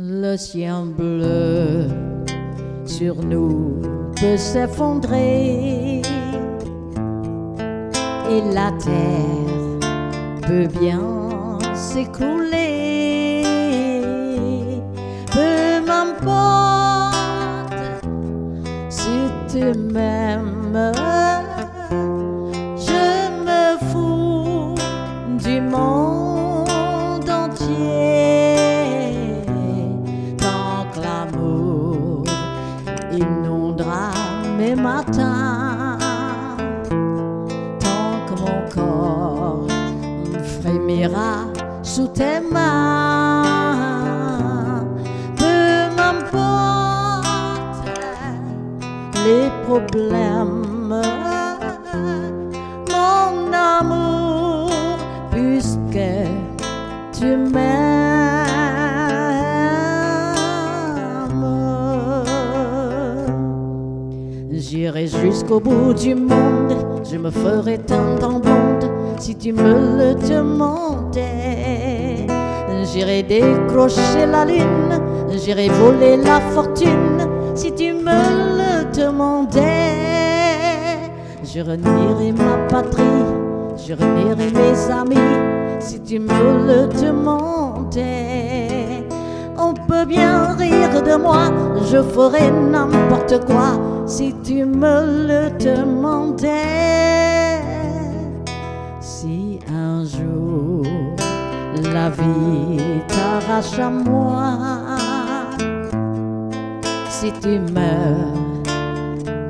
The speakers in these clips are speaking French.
Le ciel bleu sur nous peut s'effondrer et la terre peut bien s'écrouler. Peu m'importe si tu m'aimes, tant que mon corps frémira sous tes mains, peu m'importe les problèmes, mon amour, puisque tu m'aimes. J'irai jusqu'au bout du monde, je me ferai tant en blonde si tu me le demandais. J'irai décrocher la lune, j'irai voler la fortune si tu me le demandais. Je renierai ma patrie, je renierai mes amis si tu me le demandais. On peut bien rire de moi, je ferai n'importe quoi si tu me le demandais. Si un jour la vie t'arrache à moi, si tu meurs,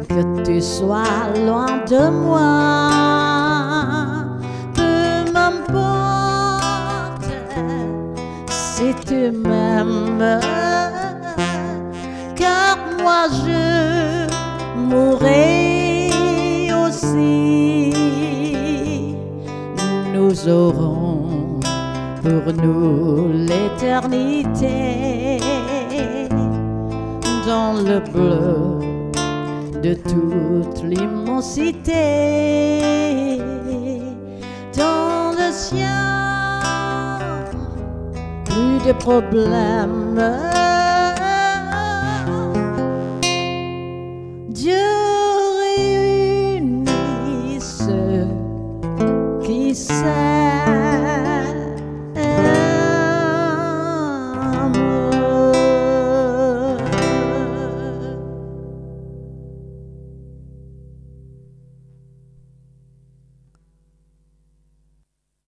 que tu sois loin de moi, peu m'importe si tu m'aimes, moi je mourrai aussi. Nous aurons pour nous l'éternité dans le bleu de toute l'immensité, dans le ciel plus de problèmes Dieu réunit ceux qui savent.